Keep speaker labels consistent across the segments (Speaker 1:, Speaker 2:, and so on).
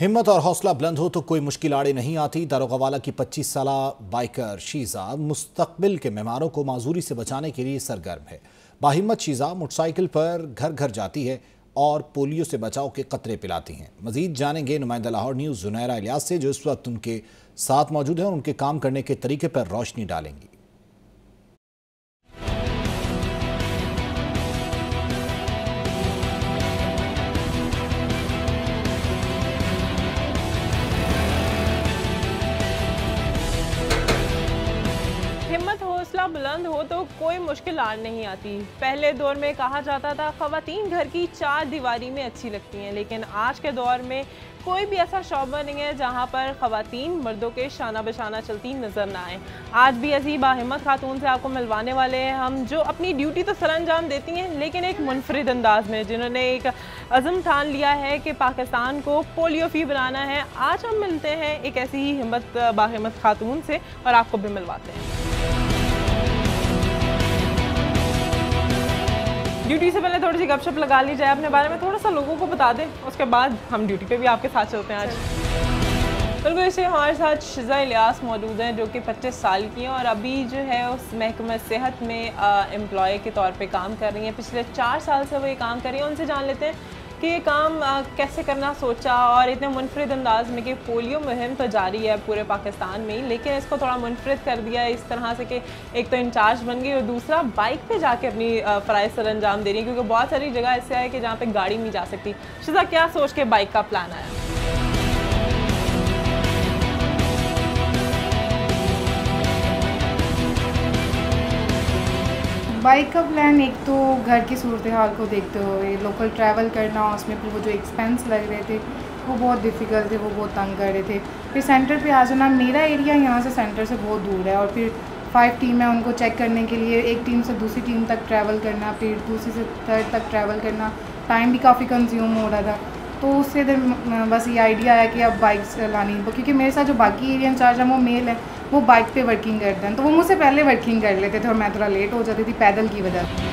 Speaker 1: हिम्मत और हौसला बुलंद हो तो कोई मुश्किल आड़े नहीं आती। दारोगावाला की 25 साल बाइकर शीजा मुस्तकबिल के मेहमानों को माजूरी से बचाने के लिए सरगर्म है। बाहिम्मत शीजा मोटरसाइकिल पर घर घर जाती है और पोलियो से बचाव के कतरे पिलाती हैं। मजीद जानेंगे नुमाइंदा लाहौर न्यूज़ जुनैरा इलियास से, जो इस वक्त उनके साथ मौजूद हैं और उनके काम करने के तरीके पर रोशनी डालेंगी।
Speaker 2: हौसला बुलंद हो तो कोई मुश्किल आड़ नहीं आती। पहले दौर में कहा जाता था, ख़वातीन घर की चार दीवारी में अच्छी लगती हैं, लेकिन आज के दौर में कोई भी ऐसा शोबा नहीं है जहाँ पर ख़वातीन मर्दों के शाना बशाना चलती नज़र ना आए। आज भी ऐसी बाहिम्मत खातून से आपको मिलवाने वाले हैं हम, जो अपनी ड्यूटी तो सर अंजाम देती हैं, लेकिन एक मुनफरद अंदाज में जिन्होंने एक अज़म ठान लिया है कि पाकिस्तान को पोलियो फ्री बनाना है। आज हम मिलते हैं एक ऐसी ही हिम्मत बाहिम्मत खातून से और आपको भी मिलवाते हैं। ड्यूटी से पहले थोड़ी सी गपशप लगा ली जाए अपने बारे में, थोड़ा सा लोगों को बता दें, उसके बाद हम ड्यूटी पे भी आपके साथ चलते हैं आज। बिल्कुल, इसे हमारे साथ शिजा इलियास मौजूद हैं, जो कि 25 साल की हैं और अभी जो है उस महकमा सेहत में एम्प्लॉय के तौर पे काम कर रही हैं। पिछले चार साल से वो ये काम कर रही हैं, उनसे जान लेते हैं। कि ये काम कैसे करना सोचा और इतने मुनफरद अंदाज में कि पोलियो मुहिम तो जारी है पूरे पाकिस्तान में ही, लेकिन इसको थोड़ा मुनफरद कर दिया इस तरह से कि एक तो इंचार्ज बन गई और दूसरा बाइक पे जाके अपनी फ़राइज सर अंजाम दे रही है, क्योंकि बहुत सारी जगह ऐसे आए कि जहाँ पर गाड़ी नहीं जा सकती। शिजा, क्या सोच के बाइक का प्लान आया?
Speaker 3: बाइक का प्लान, एक तो घर की सूरत हाल को देखते हुए, लोकल ट्रैवल करना, उसमें फिर वो जो एक्सपेंस लग रहे थे, वो बहुत डिफ़िकल्ट थे, वो बहुत तंग कर रहे थे। फिर सेंटर पे आ जाना, मेरा एरिया यहाँ से सेंटर से बहुत दूर है और फिर फाइव टीम है उनको चेक करने के लिए, एक टीम से दूसरी टीम तक ट्रैवल करना, फिर दूसरी से थर्ड तक ट्रैवल करना टाइम भी काफ़ी कंज्यूम हो रहा था। तो उससे बस ये आइडिया आया कि अब बाइक चलानी क्योंकि मेरे साथ जो बाकी एरिया इंचार्ज है, वो मेल है। वो बाइक पे वर्किंग करते हैं। तो वो मुझसे पहले वर्किंग कर लेते थे और मैं थोड़ा लेट हो जाती थी पैदल की वजह से।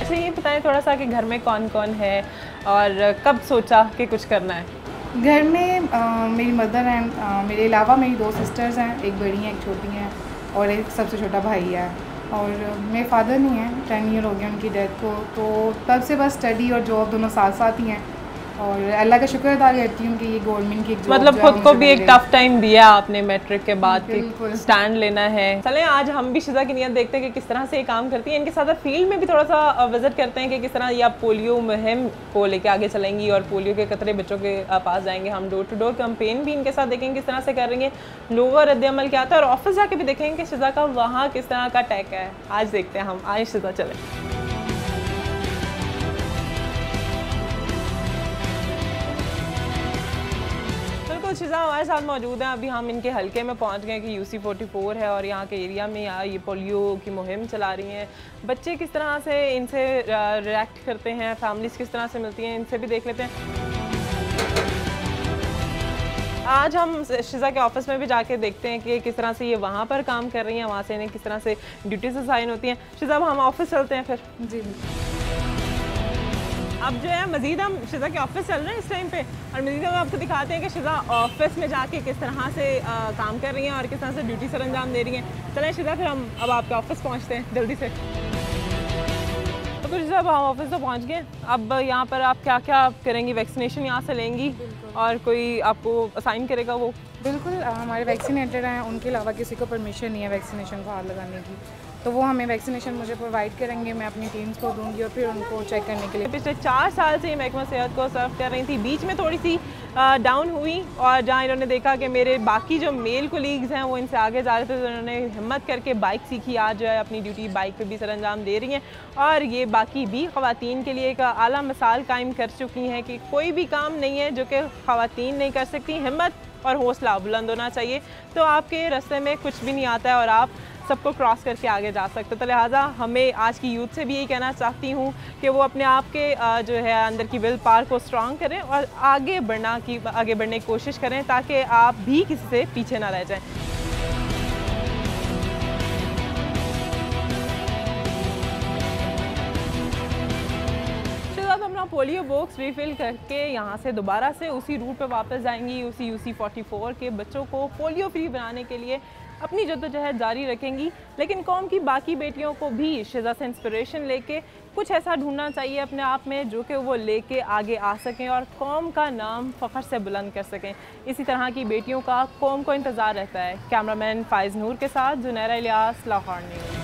Speaker 2: अच्छा ये बताएँ थोड़ा सा कि घर में कौन कौन है और कब सोचा कि कुछ करना है?
Speaker 3: घर में आ, मेरी मदर हैं मेरे अलावा मेरी दो सिस्टर्स हैं एक बड़ी हैं एक छोटी हैं और एक सबसे छोटा भाई है। और मेरे फादर नहीं हैं टेन ईयर हो गया उनकी डेथ को तो तब से बस स्टडी और जॉब दोनों साथ साथ ही हैं। और अल्लाह का शुक्र अदा करती हूँ कि ये गवर्नमेंट की
Speaker 2: मतलब खुद को भी एक टफ टाइम दिया आपने मैट्रिक के बाद स्टैंड लेना है। चलें आज हम भी शिजा की नियत देखते हैं कि किस तरह से ये काम करती हैं। इनके साथ फ़ील्ड में भी थोड़ा सा विज़िट करते हैं कि किस तरह ये आप पोलियो मुहिम को लेके आगे चलेंगी और पोलियो के कतरे बच्चों के पास जाएँगे। हम डोर टू डोर कैंपेन भी इनके साथ देखेंगे किस तरह से करेंगे लोगों का रद्दमल क्या है और ऑफ़िस जाके भी देखेंगे कि शिजा का वहाँ किस तरह का टैक है। आज देखते हैं हम आज शिजा चलें। शिजा हमारे साथ मौजूद हैं। अभी हम इनके हलके में पहुँच गए कि यूसी 44 है और यहाँ के एरिया में ये पोलियो की मुहिम चला रही हैं। बच्चे किस तरह से इनसे रिएक्ट करते हैं? फैमिलीज़ किस तरह से मिलती हैं? इनसे भी देख लेते हैं। आज हम शिजा के ऑफ़िस में भी जाके देखते हैं कि किस तरह से ये वहाँ पर काम कर रही हैं, वहाँ से इन्हें किस तरह से ड्यूटी से साइन होती हैं। शिजा हम ऑफ़िस चलते हैं फिर।
Speaker 3: जी
Speaker 2: अब जो है मजीद हम शिजा के ऑफ़िस चल रहे हैं इस टाइम पे और मजीद हम आपको दिखाते हैं कि शिजा ऑफ़िस में जाके किस तरह से आ, काम कर रही हैं और किस तरह से ड्यूटी सर अंजाम दे रही हैं। चलें शिजा फिर हम अब आपके ऑफ़िस पहुँचते हैं जल्दी से। तो फिर जब हम ऑफ़िस तो पहुँच गए अब यहाँ पर आप क्या क्या करेंगी? वैक्सीनेशन यहाँ से लेंगी और कोई आपको असाइन करेगा वो?
Speaker 3: बिल्कुल हमारे वैक्सीनेटेड हैं उनके अलावा किसी को परमिशन नहीं है वैक्सीनेशन को हाथ लगाने की। तो वो हमें वैक्सीनेशन मुझे प्रोवाइड करेंगे, मैं अपनी टीम्स को दूँगी और फिर उनको चेक करने के लिए।
Speaker 2: पिछले चार साल से ही महकमा सेहत को सर्व कर रही थी। बीच में थोड़ी सी डाउन हुई और जहाँ इन्होंने देखा कि मेरे बाकी जो मेल कोलीग्स हैं, वो इनसे आगे जा रहे थे तो उन्होंने हिम्मत करके बाइक सीखी। आज जो है अपनी ड्यूटी बाइक पर भी सर अंजाम दे रही हैं। और ये बाकी भी ख़वातीन के लिए एक आला मिसाल कायम कर चुकी हैं कि कोई भी काम नहीं है जो कि ख़वातीन नहीं कर सकती। हिम्मत और हौसला बुलंद होना चाहिए। तो आपके रस्ते में कुछ भी नहीं आता है और आप सबको क्रॉस करके आगे जा सकते तो लिहाजा हमें आज की यूथ से भी यही कहना चाहती हूँ कि वो अपने आप के जो है, अंदर की विल पार को स्ट्रॉन्ग करें और आगे बढ़ना की, आगे बढ़ने की कोशिश करें ताकि आप भी किसी से पीछे ना रह जाएँ। बाद अपना पोलियो बॉक्स रिफ़िल करके यहाँ से दोबारा से उसी रूट पर वापस जाएँगी, उसी यू सी के बच्चों को पोलियो फ्री बनाने के लिए अपनी जद्दोजहद जारी रखेंगी। लेकिन कौम की बाकी बेटियों को भी शिजा से इंस्पिरेशन लेके कुछ ऐसा ढूंढना चाहिए अपने आप में जो कि वो लेके आगे आ सकें और कौम का नाम फ़ख्र से बुलंद कर सकें। इसी तरह की बेटियों का कौम को इंतज़ार रहता है। कैमरामैन फाइज नूर के साथ जुनैरा इलियास, लाहौर न्यूज़।